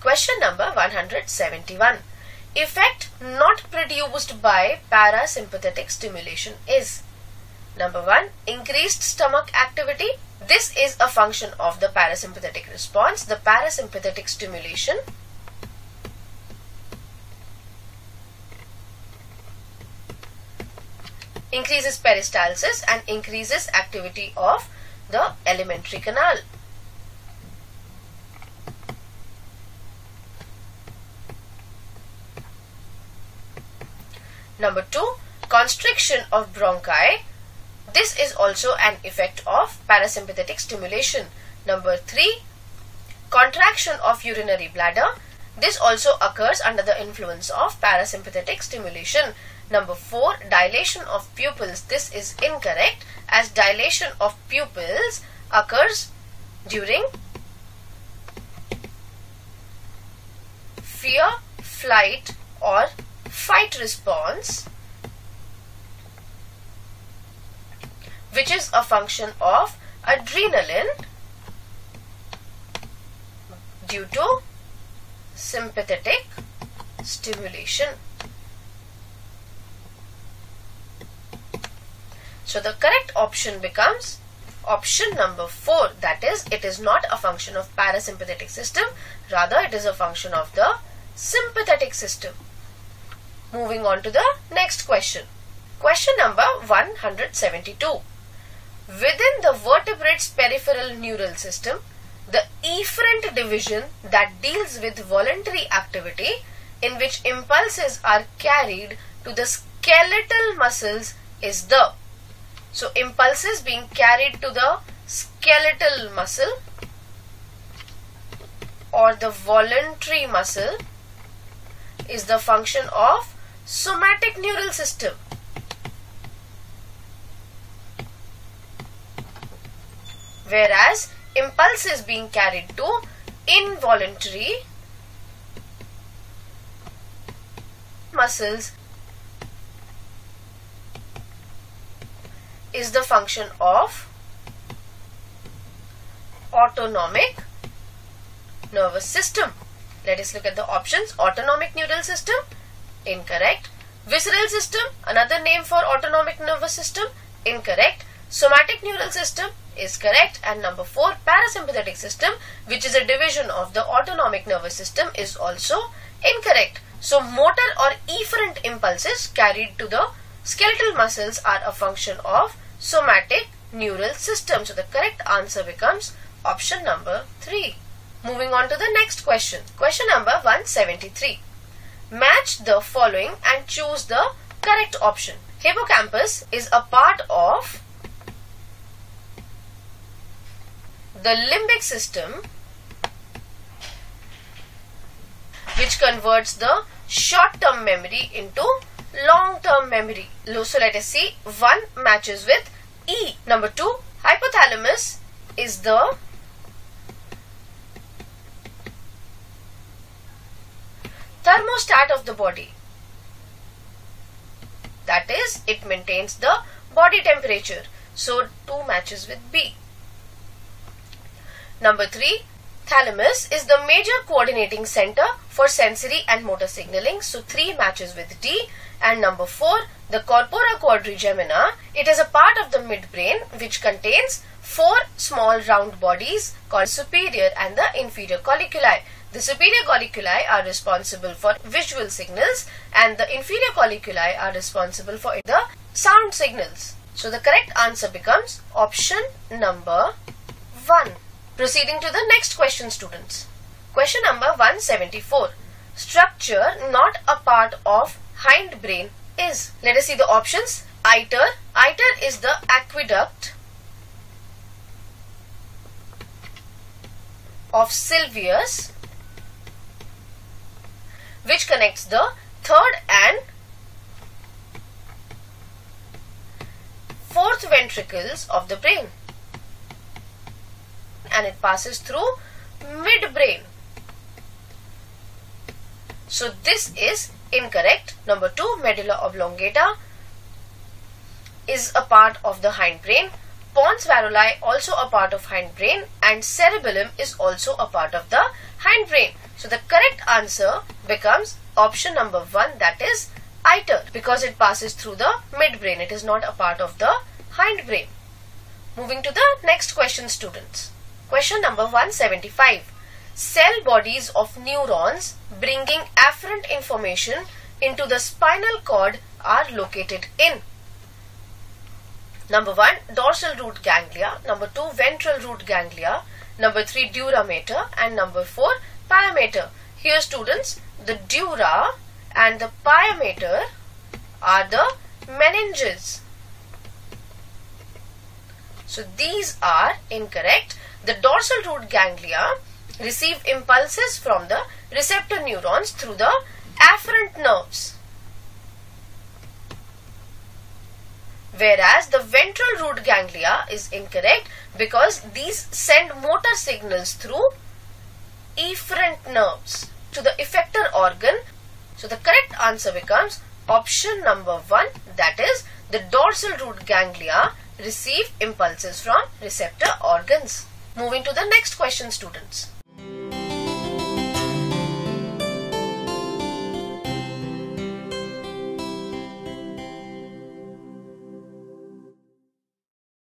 Question number 171. Effect not produced by parasympathetic stimulation is Number 1. Increased stomach activity. This is a function of the parasympathetic response. The parasympathetic stimulation increases peristalsis and increases activity of the alimentary canal. Number 2. Constriction of bronchi. This is also an effect of parasympathetic stimulation. Number 3. Contraction of urinary bladder. This also occurs under the influence of parasympathetic stimulation. Number 4. Dilation of pupils. This is incorrect as dilation of pupils occurs during fear, flight or fight response which is a function of adrenaline due to sympathetic stimulation. So the correct option becomes option number 4 that is it is not a function of parasympathetic system rather it is a function of the sympathetic system. Moving on to the next question. Question number 172. Within the vertebrate's peripheral neural system, the efferent division that deals with voluntary activity in which impulses are carried to the skeletal muscles is the so impulses being carried to the skeletal muscle or the voluntary muscle is the function of somatic neural system. Whereas impulse is being carried to involuntary muscles is the function of autonomic nervous system. Let us look at the options. Autonomic neural system, incorrect. Visceral system, another name for autonomic nervous system, incorrect. Somatic neural system is correct. And number 4, parasympathetic system, which is a division of the autonomic nervous system is also incorrect. So, motor or efferent impulses carried to the skeletal muscles are a function of somatic neural system. So the correct answer becomes option number 3. Moving on to the next question. Question number 173. Match the following and choose the correct option. Hippocampus is a part of the limbic system which converts the short-term memory into long-term memory. So let us see. 1 matches with E. Number 2, hypothalamus is the thermostat of the body. That is, it maintains the body temperature. So 2 matches with B. Number 3, thalamus is the major coordinating center for sensory and motor signaling. So 3 matches with D. And number 4, the corpora quadrigemina. It is a part of the midbrain which contains four small round bodies called superior and the inferior colliculi. The superior colliculi are responsible for visual signals and the inferior colliculi are responsible for the sound signals. So the correct answer becomes option number 1. Proceeding to the next question students. Question number 174. Structure not a part of hindbrain is. Let us see the options. Iter. Iter is the aqueduct of Sylvius which connects the third and fourth ventricles of the brain and it passes through midbrain. So this is Incorrect. Number 2, medulla oblongata is a part of the hindbrain. Pons varoli also a part of hindbrain and cerebellum is also a part of the hindbrain. So the correct answer becomes option number 1 that is iter because it passes through the midbrain. It is not a part of the hindbrain. Moving to the next question students. Question number 175. Cell bodies of neurons bringing afferent information into the spinal cord are located in Number 1 dorsal root ganglia, number 2 ventral root ganglia, number 3 dura mater and number 4 pia mater. Here students the dura and the pia mater are the meninges. So these are incorrect. The dorsal root ganglia receive impulses from the receptor neurons through the afferent nerves. Whereas the ventral root ganglia is incorrect because these send motor signals through efferent nerves to the effector organ. So the correct answer becomes option number 1 that is the dorsal root ganglia receive impulses from receptor organs. Moving to the next question students.